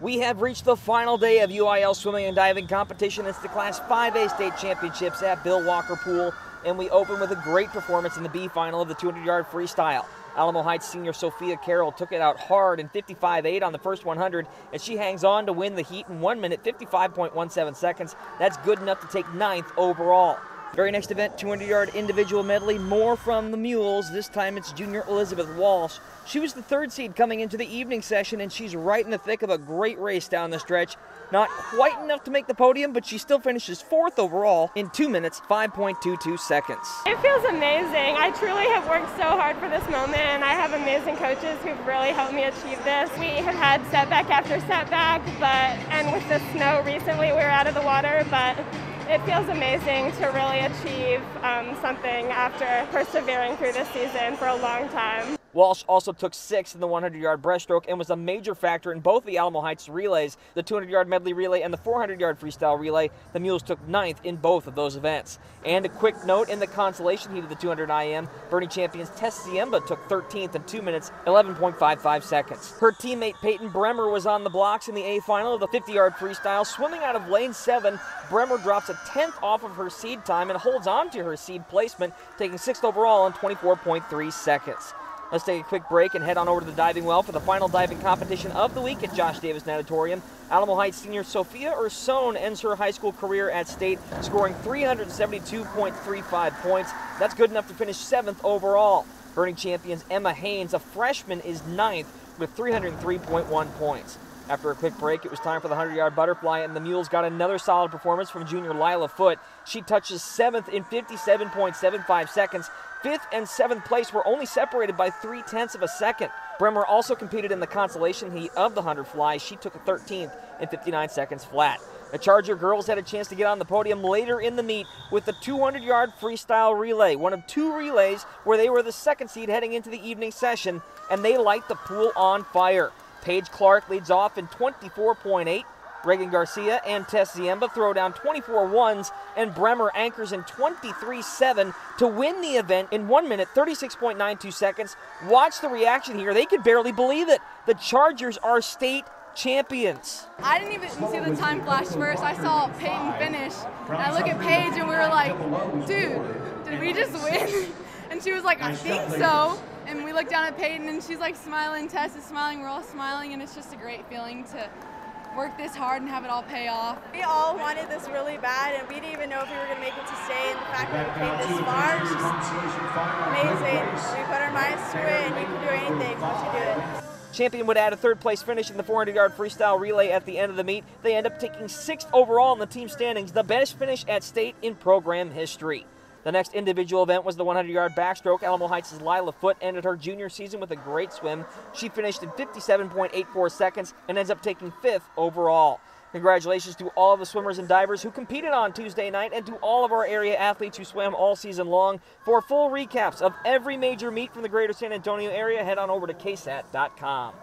We have reached the final day of UIL swimming and diving competition. It's the Class 5A state championships at Bill Walker Pool, and we open with a great performance in the B final of the 200 yard freestyle. Alamo Heights senior Sophia Carroll took it out hard in 55.8 on the first 100, and she hangs on to win the heat in 1 minute 55.17 seconds. That's good enough to take ninth overall. Very next event, 200 yard individual medley, more from the Mules. This time it's junior Elizabeth Walsh. She was the third seed coming into the evening session, and she's right in the thick of a great race down the stretch. Not quite enough to make the podium, but she still finishes fourth overall in 2 minutes, 5.22 seconds. It feels amazing. I truly have worked so hard for this moment, and I have amazing coaches who've really helped me achieve this. We have had setback after setback, but and with the snow recently, we were out of the water, but it feels amazing to really achieve um, something after persevering through this season for a long time. Walsh also took sixth in the 100 yard breaststroke and was a major factor in both the Alamo Heights relays, the 200 yard medley relay and the 400 yard freestyle relay. The Mules took ninth in both of those events. And a quick note in the consolation heat of the 200 IM, Boerne champions Tess Ziemba took 13th in 2 minutes 11.55 seconds. Her teammate Peyton Brehmer was on the blocks in the A final of the 50 yard freestyle. Swimming out of lane 7, Brehmer drops a 10th off of her seed time and holds on to her seed placement, taking 6th overall in 24.3 seconds. Let's take a quick break and head on over to the diving well for the final diving competition of the week at Josh Davis Natatorium. Alamo Heights senior Sophia Ursone ends her high school career at state, scoring 372.35 points. That's good enough to finish seventh overall. Boerne champions Emma Haynes, a freshman, is ninth with 303.1 points. After a quick break, it was time for the 100 yard butterfly, and the Mules got another solid performance from junior Lila Foote. She touches seventh in 57.75 seconds. Fifth and seventh place were only separated by three tenths of a second. Brehmer also competed in the consolation heat of the 100 fly. She took a 13th in 59 seconds flat. The Charger girls had a chance to get on the podium later in the meet with the 200 yard freestyle relay, one of two relays where they were the second seed heading into the evening session, and they light the pool on fire. Paige Clark leads off in 24.8. Regan Garcia and Tess Ziemba throw down 24 ones, and Brehmer anchors in 23 7 to win the event in 1 minute 36.92 seconds. Watch the reaction here. They could barely believe it. The Chargers are state champions. I didn't even see the time flash first. I saw Peyton finish. And I look at Paige and we were like, dude, did we just win? And she was like, I think so. And we look down at Peyton and she's like smiling, Tess is smiling, we're all smiling, and it's just a great feeling to work this hard and have it all pay off. We all wanted this really bad and we didn't even know if we were going to make it to stay and the fact that we came this far is just amazing. We put our minds to it and you can do anything once you do it. Champion would add a third place finish in the 400 yard freestyle relay at the end of the meet. They end up taking sixth overall in the team standings, the best finish at state in program history. The next individual event was the 100 yard backstroke. Alamo Heights' Lila Foote ended her junior season with a great swim. She finished in 57.84 seconds and ends up taking fifth overall. Congratulations to all of the swimmers and divers who competed on Tuesday night and to all of our area athletes who swam all season long. For full recaps of every major meet from the greater San Antonio area, head on over to ksat.com.